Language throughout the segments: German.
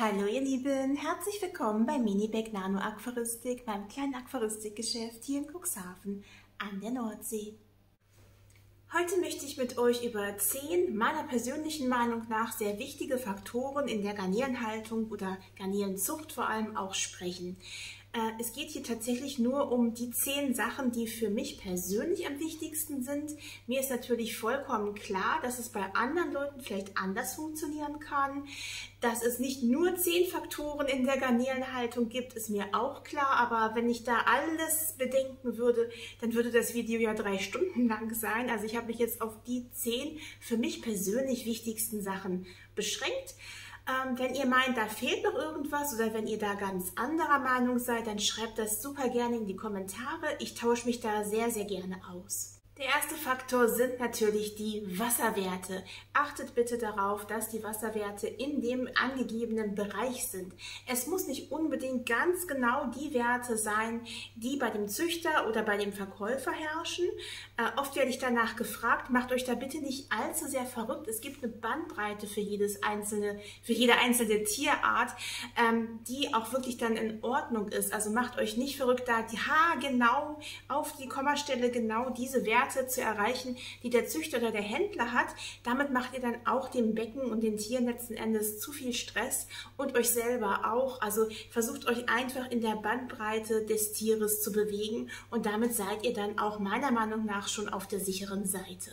Hallo ihr Lieben, herzlich willkommen bei Minibeck Nano Aquaristik, meinem kleinen Aquaristikgeschäft hier in Cuxhaven an der Nordsee. Heute möchte ich mit euch über zehn meiner persönlichen Meinung nach sehr wichtige Faktoren in der Garnelenhaltung oder Garnelenzucht vor allem auch sprechen. Äh, es geht hier tatsächlich nur um die zehn Sachen, die für mich persönlich am wichtigsten sind. Mir ist natürlich vollkommen klar, dass es bei anderen Leuten vielleicht anders funktionieren kann. Dass es nicht nur zehn Faktoren in der Garnelenhaltung gibt, ist mir auch klar. Aber wenn ich da alles bedenken würde, dann würde das Video ja drei Stunden lang sein. Also ich habe mich jetzt auf die zehn für mich persönlich wichtigsten Sachen beschränkt. Ähm, wenn ihr meint, da fehlt noch irgendwas oder wenn ihr da ganz anderer Meinung seid, dann schreibt das super gerne in die Kommentare. Ich tausche mich da sehr, sehr gerne aus. Der erste Faktor sind natürlich die Wasserwerte. Achtet bitte darauf, dass die Wasserwerte in dem angegebenen Bereich sind. Es muss nicht unbedingt ganz genau die Werte sein, die bei dem Züchter oder bei dem Verkäufer herrschen. Äh, oft werde ich danach gefragt, macht euch da bitte nicht allzu sehr verrückt. Es gibt eine Bandbreite für jedes einzelne, für jede einzelne Tierart, ähm, die auch wirklich dann in Ordnung ist. Also macht euch nicht verrückt, da die ha genau auf die Kommastelle genau diese Werte Werte zu erreichen, die der Züchter oder der Händler hat. Damit macht ihr dann auch dem Becken und den Tieren letzten Endes zu viel Stress und euch selber auch. Also versucht euch einfach in der Bandbreite des Tieres zu bewegen und damit seid ihr dann auch meiner Meinung nach schon auf der sicheren Seite.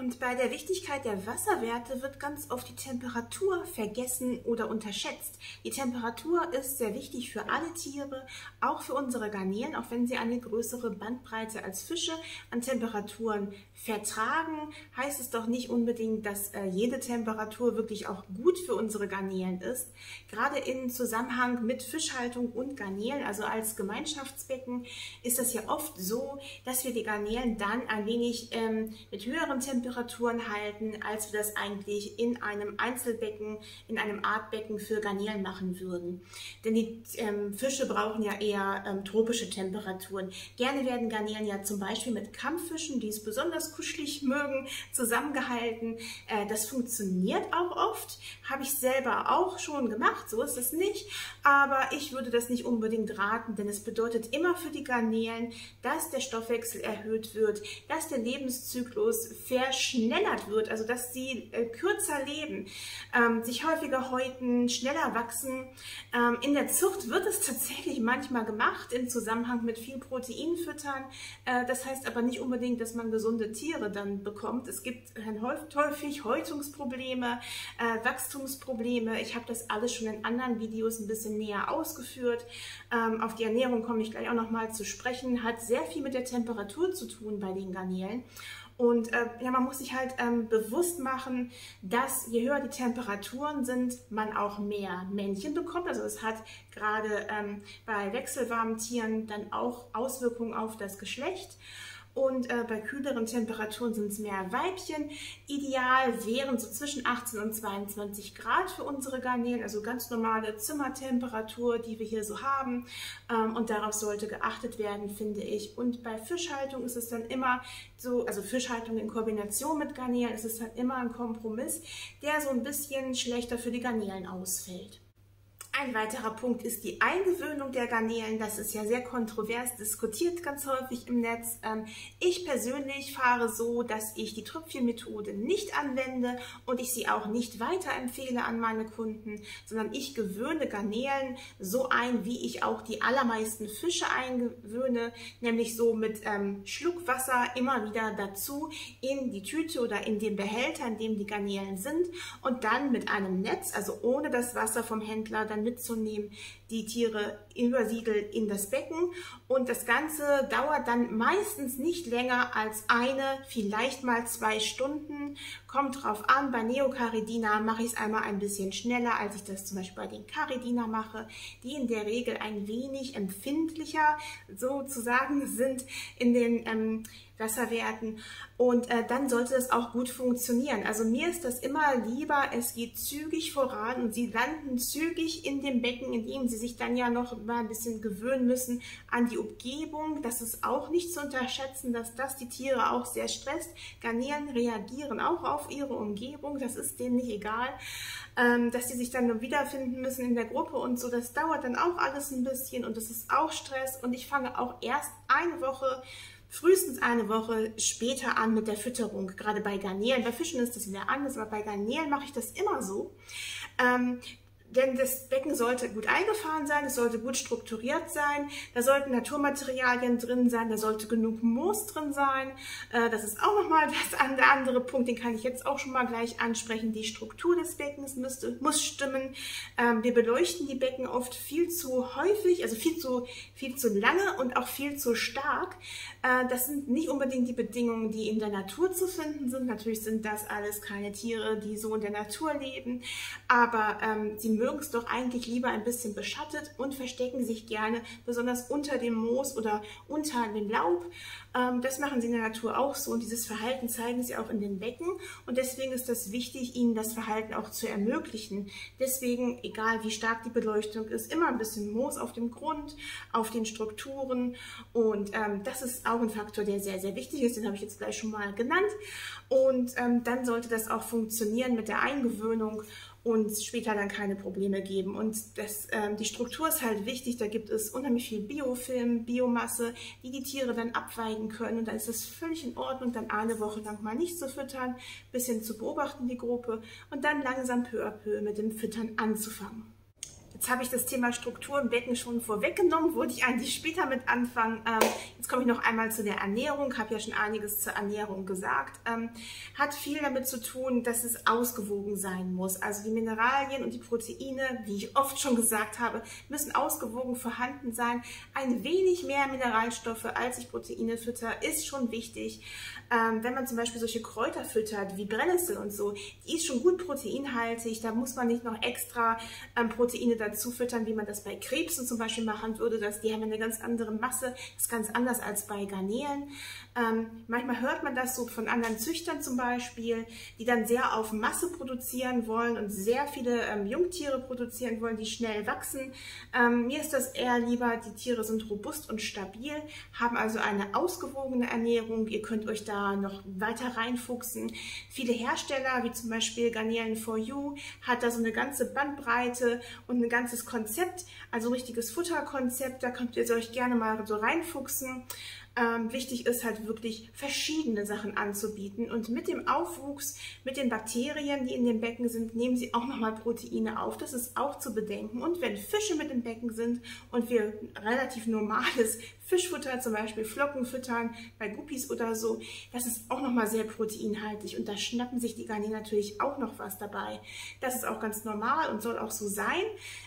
Und bei der Wichtigkeit der Wasserwerte wird ganz oft die Temperatur vergessen oder unterschätzt. Die Temperatur ist sehr wichtig für alle Tiere, auch für unsere Garnelen, auch wenn sie eine größere Bandbreite als Fische an Temperaturen vertragen, heißt es doch nicht unbedingt, dass äh, jede Temperatur wirklich auch gut für unsere Garnelen ist. Gerade in Zusammenhang mit Fischhaltung und Garnelen, also als Gemeinschaftsbecken, ist das ja oft so, dass wir die Garnelen dann ein wenig ähm, mit höheren Temperaturen Temperaturen halten, als wir das eigentlich in einem Einzelbecken, in einem Artbecken für Garnelen machen würden. Denn die ähm, Fische brauchen ja eher ähm, tropische Temperaturen. Gerne werden Garnelen ja zum Beispiel mit Kampffischen, die es besonders kuschelig mögen, zusammengehalten. Äh, das funktioniert auch oft. Habe ich selber auch schon gemacht, so ist es nicht. Aber ich würde das nicht unbedingt raten, denn es bedeutet immer für die Garnelen, dass der Stoffwechsel erhöht wird, dass der Lebenszyklus verschwindet verschnellert wird, also dass sie äh, kürzer leben, ähm, sich häufiger häuten, schneller wachsen. Ähm, in der Zucht wird es tatsächlich manchmal gemacht im Zusammenhang mit viel Protein füttern. Äh, das heißt aber nicht unbedingt, dass man gesunde Tiere dann bekommt. Es gibt häufig Häutungsprobleme, äh, Wachstumsprobleme. Ich habe das alles schon in anderen Videos ein bisschen näher ausgeführt. Ähm, auf die Ernährung komme ich gleich auch noch mal zu sprechen. Hat sehr viel mit der Temperatur zu tun bei den Garnelen. Und äh, ja, man muss sich halt ähm, bewusst machen, dass je höher die Temperaturen sind, man auch mehr Männchen bekommt. Also es hat gerade ähm, bei wechselwarmen Tieren dann auch Auswirkungen auf das Geschlecht und äh, bei kühleren Temperaturen sind es mehr Weibchen. Ideal wären so zwischen 18 und 22 Grad für unsere Garnelen, also ganz normale Zimmertemperatur, die wir hier so haben. Ähm, und darauf sollte geachtet werden, finde ich. Und bei Fischhaltung ist es dann immer so, also Fischhaltung in Kombination mit Garnelen ist es dann immer ein Kompromiss, der so ein bisschen schlechter für die Garnelen ausfällt. Ein weiterer Punkt ist die Eingewöhnung der Garnelen. Das ist ja sehr kontrovers diskutiert ganz häufig im Netz. Ähm, ich persönlich fahre so, dass ich die Tröpfchenmethode nicht anwende und ich sie auch nicht weiterempfehle an meine Kunden, sondern ich gewöhne Garnelen so ein, wie ich auch die allermeisten Fische eingewöhne, nämlich so mit ähm, Schluckwasser immer wieder dazu in die Tüte oder in den Behälter, in dem die Garnelen sind und dann mit einem Netz, also ohne das Wasser vom Händler, dann mitzunehmen, die Tiere übersiedelt in das Becken und das Ganze dauert dann meistens nicht länger als eine, vielleicht mal zwei Stunden. Kommt drauf an, bei Neocaridina mache ich es einmal ein bisschen schneller, als ich das zum Beispiel bei den Caridina mache, die in der Regel ein wenig empfindlicher sozusagen sind in den ähm, Wasserwerten und äh, dann sollte das auch gut funktionieren. Also mir ist das immer lieber, es geht zügig voran und sie landen zügig in dem Becken, in dem sie sich dann ja noch mal ein bisschen gewöhnen müssen an die Umgebung, das ist auch nicht zu unterschätzen, dass das die Tiere auch sehr stresst. Garnelen reagieren auch auf ihre Umgebung, das ist denen nicht egal. Ähm, dass sie sich dann nur wiederfinden müssen in der Gruppe und so, das dauert dann auch alles ein bisschen und das ist auch Stress und ich fange auch erst eine Woche frühestens eine Woche später an mit der Fütterung, gerade bei Garnelen. Bei Fischen ist das wieder anders, aber bei Garnelen mache ich das immer so. Denn das Becken sollte gut eingefahren sein, es sollte gut strukturiert sein, da sollten Naturmaterialien drin sein, da sollte genug Moos drin sein. Äh, das ist auch nochmal der andere Punkt, den kann ich jetzt auch schon mal gleich ansprechen. Die Struktur des Beckens müsste, muss stimmen. Ähm, wir beleuchten die Becken oft viel zu häufig, also viel zu, viel zu lange und auch viel zu stark. Äh, das sind nicht unbedingt die Bedingungen, die in der Natur zu finden sind. Natürlich sind das alles keine Tiere, die so in der Natur leben, aber ähm, sie mögen es doch eigentlich lieber ein bisschen beschattet und verstecken sich gerne besonders unter dem Moos oder unter dem Laub. Ähm, das machen sie in der Natur auch so und dieses Verhalten zeigen sie auch in den Becken und deswegen ist das wichtig, ihnen das Verhalten auch zu ermöglichen. Deswegen, egal wie stark die Beleuchtung ist, immer ein bisschen Moos auf dem Grund, auf den Strukturen und ähm, das ist auch ein Faktor, der sehr, sehr wichtig ist, den habe ich jetzt gleich schon mal genannt und ähm, dann sollte das auch funktionieren mit der Eingewöhnung und später dann keine Probleme geben. Und das, ähm, die Struktur ist halt wichtig, da gibt es unheimlich viel Biofilm, Biomasse, die die Tiere dann abweigen können und dann ist es völlig in Ordnung, dann eine Woche lang mal nicht zu füttern, bisschen zu beobachten die Gruppe und dann langsam peu à peu mit dem Füttern anzufangen. Jetzt habe ich das Thema Struktur im Becken schon vorweggenommen, wollte ich eigentlich später mit anfangen. Ähm, jetzt komme ich noch einmal zu der Ernährung, habe ja schon einiges zur Ernährung gesagt. Ähm, hat viel damit zu tun, dass es ausgewogen sein muss. Also die Mineralien und die Proteine, wie ich oft schon gesagt habe, müssen ausgewogen vorhanden sein. Ein wenig mehr Mineralstoffe, als ich Proteine fütter, ist schon wichtig. Ähm, wenn man zum Beispiel solche Kräuter füttert, wie Brennnessel und so, die ist schon gut proteinhaltig, da muss man nicht noch extra ähm, Proteine dazu füttern, wie man das bei Krebsen zum Beispiel machen würde. Das, die haben eine ganz andere Masse, ist ganz anders als bei Garnelen. Ähm, manchmal hört man das so von anderen Züchtern zum Beispiel, die dann sehr auf Masse produzieren wollen und sehr viele ähm, Jungtiere produzieren wollen, die schnell wachsen. Ähm, mir ist das eher lieber, die Tiere sind robust und stabil, haben also eine ausgewogene Ernährung. Ihr könnt euch da noch weiter reinfuchsen. Viele Hersteller, wie zum Beispiel Garnelen for You, hat da so eine ganze Bandbreite und ein ganzes Konzept, also ein richtiges Futterkonzept. Da könnt ihr euch gerne mal so reinfuchsen. Ähm, wichtig ist halt wirklich verschiedene Sachen anzubieten und mit dem Aufwuchs, mit den Bakterien, die in dem Becken sind, nehmen sie auch nochmal Proteine auf. Das ist auch zu bedenken. Und wenn Fische mit im Becken sind und wir relativ normales Fischfutter, zum Beispiel Flocken füttern, bei Guppies oder so, das ist auch nochmal sehr proteinhaltig und da schnappen sich die Garnelen natürlich auch noch was dabei. Das ist auch ganz normal und soll auch so sein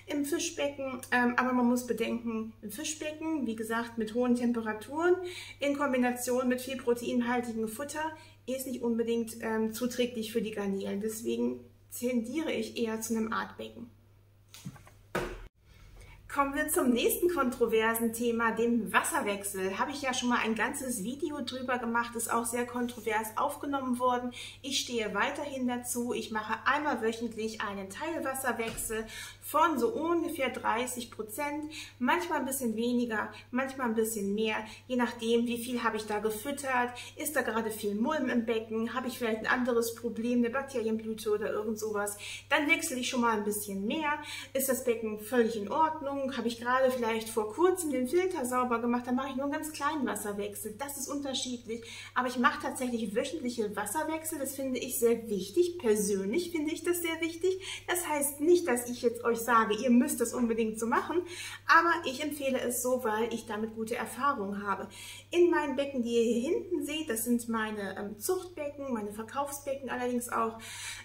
im Fischbecken, ähm, aber man muss bedenken, im Fischbecken, wie gesagt, mit hohen Temperaturen in Kombination mit viel proteinhaltigem Futter ist nicht unbedingt ähm, zuträglich für die Garnelen. Deswegen tendiere ich eher zu einem Artbecken. Kommen wir zum nächsten kontroversen Thema, dem Wasserwechsel. Habe ich ja schon mal ein ganzes Video drüber gemacht, ist auch sehr kontrovers aufgenommen worden. Ich stehe weiterhin dazu. Ich mache einmal wöchentlich einen Teilwasserwechsel von so ungefähr 30 Prozent, manchmal ein bisschen weniger, manchmal ein bisschen mehr, je nachdem, wie viel habe ich da gefüttert, ist da gerade viel Mulm im Becken, habe ich vielleicht ein anderes Problem, eine Bakterienblüte oder irgend sowas, dann wechsle ich schon mal ein bisschen mehr, ist das Becken völlig in Ordnung, habe ich gerade vielleicht vor kurzem den Filter sauber gemacht, dann mache ich nur einen ganz kleinen Wasserwechsel, das ist unterschiedlich, aber ich mache tatsächlich wöchentliche Wasserwechsel, das finde ich sehr wichtig, persönlich finde ich das sehr wichtig, das heißt nicht, dass ich jetzt euch sage, ihr müsst es unbedingt so machen, aber ich empfehle es so, weil ich damit gute Erfahrungen habe. In meinen Becken, die ihr hier hinten seht, das sind meine ähm, Zuchtbecken, meine Verkaufsbecken allerdings auch,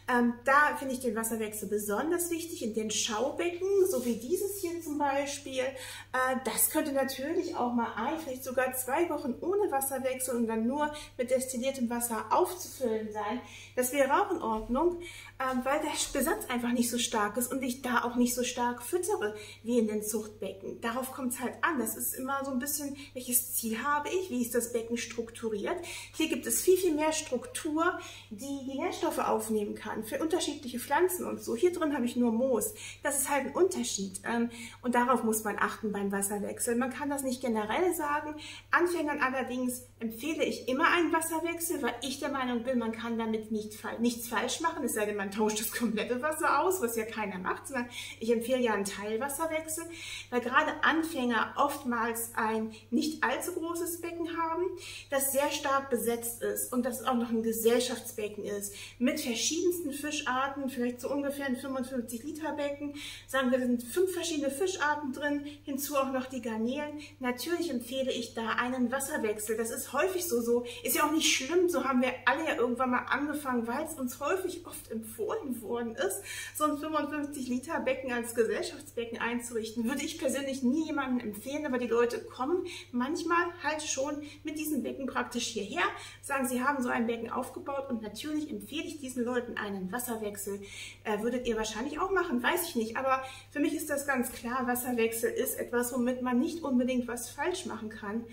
ähm, da finde ich den Wasserwechsel besonders wichtig. In den Schaubecken, so wie dieses hier zum Beispiel, äh, das könnte natürlich auch mal ein, vielleicht sogar zwei Wochen ohne Wasserwechsel und dann nur mit destilliertem Wasser aufzufüllen sein. Das wäre auch in Ordnung, ähm, weil der Besatz einfach nicht so stark ist und ich da auch nicht so stark füttere wie in den Zuchtbecken. Darauf kommt es halt an. Das ist immer so ein bisschen, welches Ziel habe ich, wie ist das Becken strukturiert. Hier gibt es viel, viel mehr Struktur, die die Nährstoffe aufnehmen kann für unterschiedliche Pflanzen und so. Hier drin habe ich nur Moos. Das ist halt ein Unterschied. Ähm, und darauf muss man achten beim Wasserwechsel. Man kann das nicht generell sagen. Anfängern allerdings empfehle ich immer einen Wasserwechsel, weil ich der Meinung bin, man kann damit nicht, nichts falsch machen, es sei denn, man tauscht das komplette Wasser aus, was ja keiner macht, sondern ich empfehle ja einen Teilwasserwechsel, weil gerade Anfänger oftmals ein nicht allzu großes Becken haben, das sehr stark besetzt ist und das auch noch ein Gesellschaftsbecken ist, mit verschiedensten Fischarten, vielleicht so ungefähr ein 55 Liter Becken, sagen wir, sind fünf verschiedene Fischarten drin, hinzu auch noch die Garnelen. Natürlich empfehle ich da einen Wasserwechsel, das ist häufig so, so. Ist ja auch nicht schlimm, so haben wir alle ja irgendwann mal angefangen, weil es uns häufig oft empfohlen worden ist, so ein 55 Liter Becken als Gesellschaftsbecken einzurichten. Würde ich persönlich nie jemandem empfehlen, aber die Leute kommen manchmal halt schon mit diesem Becken praktisch hierher, sagen, sie haben so ein Becken aufgebaut und natürlich empfehle ich diesen Leuten einen Wasserwechsel. Äh, würdet ihr wahrscheinlich auch machen, weiß ich nicht, aber für mich ist das ganz klar, Wasserwechsel ist etwas, womit man nicht unbedingt was falsch machen kann.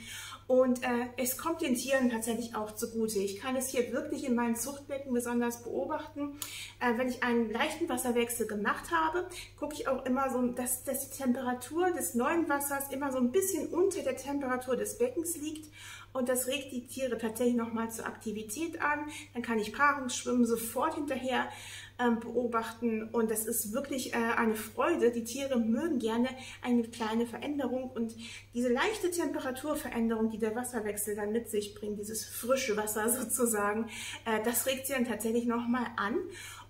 Und äh, es kommt den Tieren tatsächlich auch zugute. Ich kann es hier wirklich in meinen Zuchtbecken besonders beobachten. Äh, wenn ich einen leichten Wasserwechsel gemacht habe, gucke ich auch immer so, dass, dass die Temperatur des neuen Wassers immer so ein bisschen unter der Temperatur des Beckens liegt und das regt die Tiere tatsächlich nochmal zur Aktivität an. Dann kann ich Paarungsschwimmen sofort hinterher beobachten und das ist wirklich äh, eine Freude. Die Tiere mögen gerne eine kleine Veränderung und diese leichte Temperaturveränderung, die der Wasserwechsel dann mit sich bringt, dieses frische Wasser sozusagen, äh, das regt sie dann tatsächlich nochmal an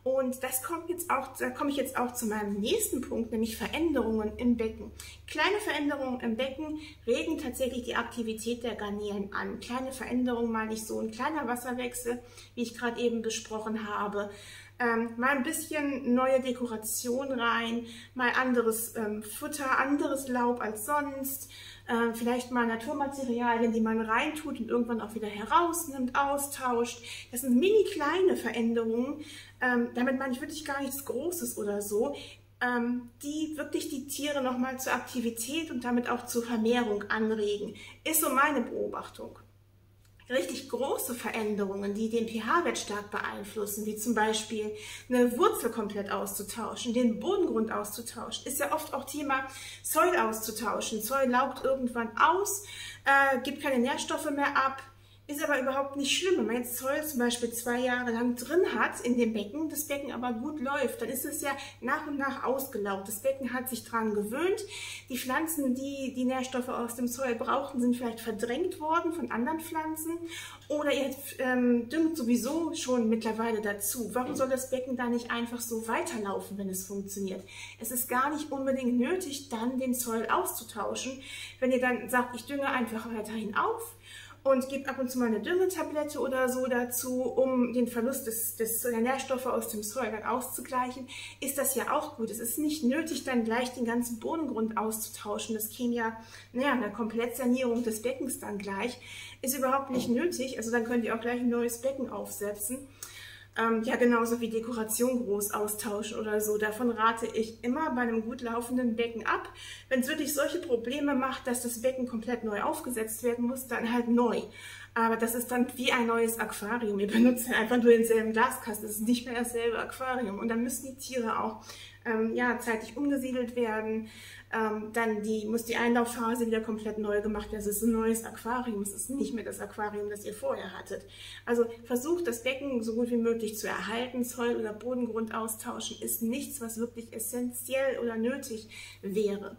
und das kommt jetzt auch, da komme ich jetzt auch zu meinem nächsten Punkt, nämlich Veränderungen im Becken. Kleine Veränderungen im Becken regen tatsächlich die Aktivität der Garnelen an. Kleine Veränderungen meine ich so, ein kleiner Wasserwechsel, wie ich gerade eben besprochen habe. Ähm, mal ein bisschen neue Dekoration rein, mal anderes ähm, Futter, anderes Laub als sonst, äh, vielleicht mal Naturmaterialien, die man reintut und irgendwann auch wieder herausnimmt, austauscht. Das sind mini kleine Veränderungen, ähm, damit meine ich wirklich gar nichts Großes oder so, ähm, die wirklich die Tiere nochmal zur Aktivität und damit auch zur Vermehrung anregen. Ist so meine Beobachtung richtig große Veränderungen, die den pH-Wert stark beeinflussen, wie zum Beispiel eine Wurzel komplett auszutauschen, den Bodengrund auszutauschen, ist ja oft auch Thema Zoll auszutauschen. Zoll laugt irgendwann aus, äh, gibt keine Nährstoffe mehr ab, ist aber überhaupt nicht schlimm. Wenn man jetzt Zoll zum Beispiel zwei Jahre lang drin hat in dem Becken, das Becken aber gut läuft, dann ist es ja nach und nach ausgelaugt. Das Becken hat sich dran gewöhnt. Die Pflanzen, die die Nährstoffe aus dem Zoll brauchten, sind vielleicht verdrängt worden von anderen Pflanzen. Oder ihr ähm, düngt sowieso schon mittlerweile dazu. Warum soll das Becken da nicht einfach so weiterlaufen, wenn es funktioniert? Es ist gar nicht unbedingt nötig, dann den Zoll auszutauschen. Wenn ihr dann sagt, ich dünge einfach weiterhin auf, und gebe ab und zu mal eine Düngetablette oder so dazu, um den Verlust des, des, der Nährstoffe aus dem dann auszugleichen, ist das ja auch gut. Es ist nicht nötig, dann gleich den ganzen Bodengrund auszutauschen. Das käme ja, naja, eine Komplettsanierung des Beckens dann gleich. Ist überhaupt nicht nötig. Also dann könnt ihr auch gleich ein neues Becken aufsetzen. Ähm, ja, genauso wie Dekoration groß austauschen oder so. Davon rate ich immer bei einem gut laufenden Becken ab. Wenn es wirklich solche Probleme macht, dass das Becken komplett neu aufgesetzt werden muss, dann halt neu. Aber das ist dann wie ein neues Aquarium. Ihr benutzt einfach nur denselben Glaskasten. Es ist nicht mehr dasselbe Aquarium. Und dann müssen die Tiere auch ähm, ja, zeitig umgesiedelt werden. Ähm, dann die, muss die Einlaufphase wieder komplett neu gemacht werden. Es ist ein neues Aquarium. Es ist nicht mehr das Aquarium, das ihr vorher hattet. Also versucht das Becken so gut wie möglich zu erhalten. Zoll- oder Bodengrund austauschen ist nichts, was wirklich essentiell oder nötig wäre.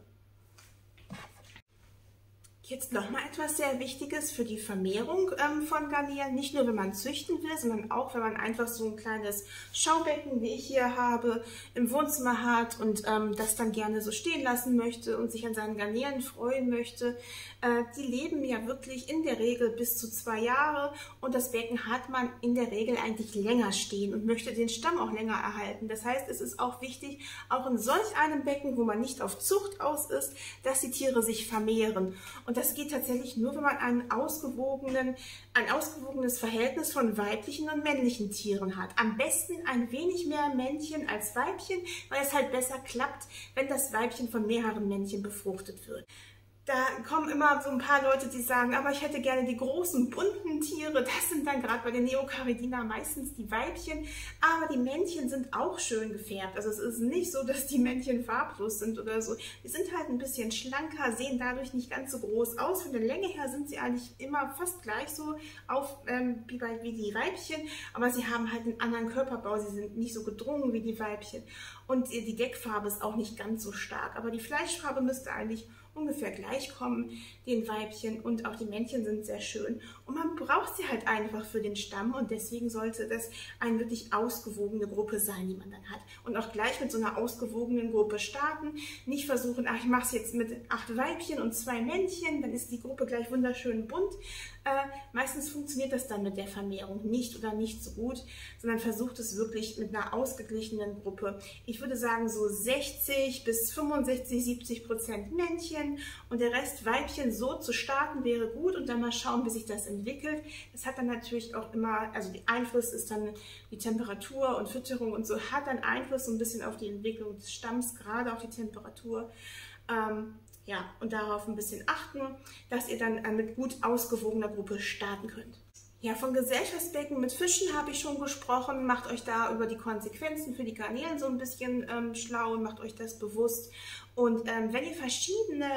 Jetzt noch mal etwas sehr Wichtiges für die Vermehrung ähm, von Garnelen. Nicht nur, wenn man züchten will, sondern auch, wenn man einfach so ein kleines Schaubecken, wie ich hier habe, im Wohnzimmer hat und ähm, das dann gerne so stehen lassen möchte und sich an seinen Garnelen freuen möchte. Äh, die leben ja wirklich in der Regel bis zu zwei Jahre und das Becken hat man in der Regel eigentlich länger stehen und möchte den Stamm auch länger erhalten. Das heißt, es ist auch wichtig, auch in solch einem Becken, wo man nicht auf Zucht aus ist, dass die Tiere sich vermehren. Und das geht tatsächlich nur, wenn man einen ausgewogenen, ein ausgewogenes Verhältnis von weiblichen und männlichen Tieren hat. Am besten ein wenig mehr Männchen als Weibchen, weil es halt besser klappt, wenn das Weibchen von mehreren Männchen befruchtet wird. Da kommen immer so ein paar Leute, die sagen, aber ich hätte gerne die großen, bunten Tiere. Das sind dann gerade bei den Neocaridina meistens die Weibchen. Aber die Männchen sind auch schön gefärbt. Also es ist nicht so, dass die Männchen farblos sind oder so. Die sind halt ein bisschen schlanker, sehen dadurch nicht ganz so groß aus. Von der Länge her sind sie eigentlich immer fast gleich so auf, ähm, wie, bei, wie die Weibchen. Aber sie haben halt einen anderen Körperbau. Sie sind nicht so gedrungen wie die Weibchen. Und die Deckfarbe ist auch nicht ganz so stark. Aber die Fleischfarbe müsste eigentlich ungefähr gleich kommen, den Weibchen und auch die Männchen sind sehr schön. Und man braucht sie halt einfach für den Stamm und deswegen sollte das eine wirklich ausgewogene Gruppe sein, die man dann hat. Und auch gleich mit so einer ausgewogenen Gruppe starten. Nicht versuchen, ach, ich mache es jetzt mit acht Weibchen und zwei Männchen, dann ist die Gruppe gleich wunderschön bunt. Äh, meistens funktioniert das dann mit der Vermehrung nicht oder nicht so gut, sondern versucht es wirklich mit einer ausgeglichenen Gruppe. Ich würde sagen so 60 bis 65, 70 Prozent Männchen und der Rest Weibchen so zu starten wäre gut und dann mal schauen, wie sich das entwickelt. Das hat dann natürlich auch immer, also der Einfluss ist dann die Temperatur und Fütterung und so hat dann Einfluss so ein bisschen auf die Entwicklung des Stamms, gerade auf die Temperatur. Ähm, ja, und darauf ein bisschen achten, dass ihr dann äh, mit gut ausgewogener Gruppe starten könnt. Ja, von Gesellschaftsbecken mit Fischen habe ich schon gesprochen. Macht euch da über die Konsequenzen für die Garnelen so ein bisschen ähm, schlau und macht euch das bewusst. Und ähm, wenn ihr verschiedene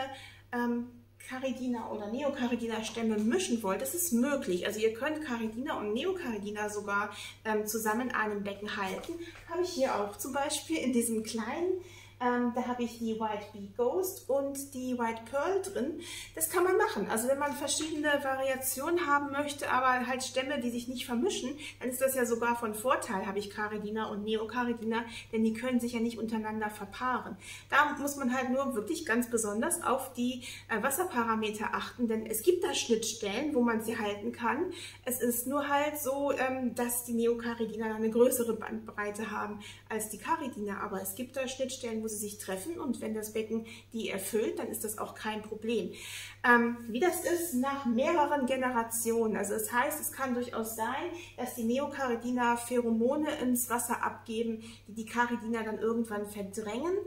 ähm, Caridina oder Neocaridina Stämme mischen wollt, das ist möglich. Also ihr könnt Caridina und Neocaridina sogar ähm, zusammen in einem Becken halten. Habe ich hier auch zum Beispiel in diesem kleinen ähm, da habe ich die White Bee Ghost und die White Pearl drin. Das kann man machen. Also wenn man verschiedene Variationen haben möchte, aber halt Stämme, die sich nicht vermischen, dann ist das ja sogar von Vorteil, habe ich Caridina und Neocaridina, denn die können sich ja nicht untereinander verpaaren. Da muss man halt nur wirklich ganz besonders auf die äh, Wasserparameter achten, denn es gibt da Schnittstellen, wo man sie halten kann. Es ist nur halt so, ähm, dass die Neocaridina eine größere Bandbreite haben als die Caridina, aber es gibt da Schnittstellen, wo sie sich treffen und wenn das Becken die erfüllt, dann ist das auch kein Problem. Ähm, wie das ist nach mehreren Generationen, also das heißt, es kann durchaus sein, dass die Neocaridina Pheromone ins Wasser abgeben, die die Caridina dann irgendwann verdrängen.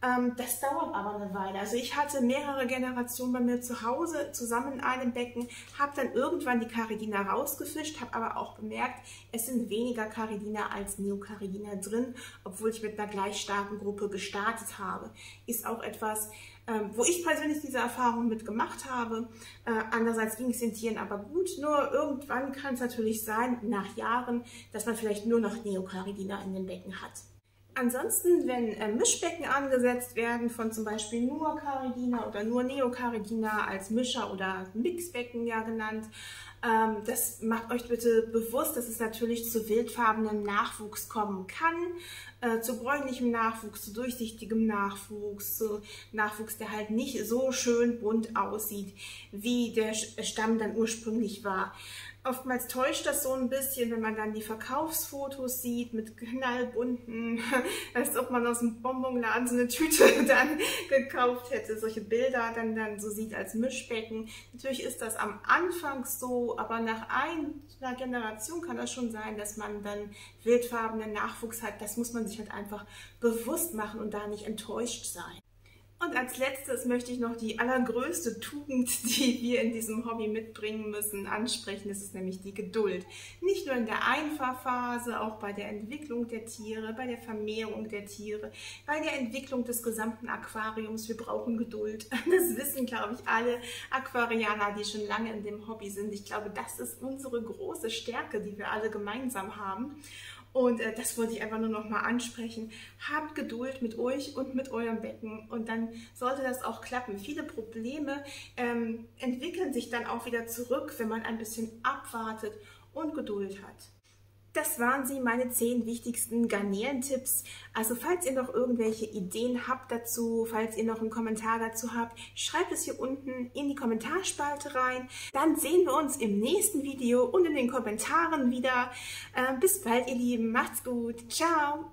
Ähm, das dauert aber eine Weile. Also ich hatte mehrere Generationen bei mir zu Hause zusammen in einem Becken, habe dann irgendwann die Caridina rausgefischt, habe aber auch bemerkt, es sind weniger Caridina als Neocaridina drin, obwohl ich mit einer gleich starken Gruppe gestartet habe. Ist auch etwas, ähm, wo ich persönlich diese Erfahrung mitgemacht habe. Äh, andererseits ging es den Tieren aber gut. Nur irgendwann kann es natürlich sein, nach Jahren, dass man vielleicht nur noch Neocaridina in den Becken hat. Ansonsten, wenn äh, Mischbecken angesetzt werden von zum Beispiel nur Caridina oder nur Neocaridina als Mischer oder Mixbecken ja genannt, ähm, das macht euch bitte bewusst, dass es natürlich zu wildfarbenem Nachwuchs kommen kann, äh, zu bräunlichem Nachwuchs, zu durchsichtigem Nachwuchs, zu Nachwuchs, der halt nicht so schön bunt aussieht, wie der Stamm dann ursprünglich war. Oftmals täuscht das so ein bisschen, wenn man dann die Verkaufsfotos sieht mit knallbunten, als ob man aus dem Bonbonladen so eine Tüte dann gekauft hätte. Solche Bilder dann, dann so sieht als Mischbecken. Natürlich ist das am Anfang so, aber nach einer Generation kann das schon sein, dass man dann wildfarbenen Nachwuchs hat. Das muss man sich halt einfach bewusst machen und da nicht enttäuscht sein. Und als letztes möchte ich noch die allergrößte Tugend, die wir in diesem Hobby mitbringen müssen, ansprechen. Das ist nämlich die Geduld. Nicht nur in der Einfahrphase, auch bei der Entwicklung der Tiere, bei der Vermehrung der Tiere, bei der Entwicklung des gesamten Aquariums. Wir brauchen Geduld. Das wissen, glaube ich, alle Aquarianer, die schon lange in dem Hobby sind. Ich glaube, das ist unsere große Stärke, die wir alle gemeinsam haben. Und äh, das wollte ich einfach nur noch mal ansprechen. Habt Geduld mit euch und mit eurem Becken und dann sollte das auch klappen. Viele Probleme ähm, entwickeln sich dann auch wieder zurück, wenn man ein bisschen abwartet und Geduld hat. Das waren sie, meine zehn wichtigsten Garnelen-Tipps. Also falls ihr noch irgendwelche Ideen habt dazu, falls ihr noch einen Kommentar dazu habt, schreibt es hier unten in die Kommentarspalte rein. Dann sehen wir uns im nächsten Video und in den Kommentaren wieder. Äh, bis bald, ihr Lieben. Macht's gut. Ciao.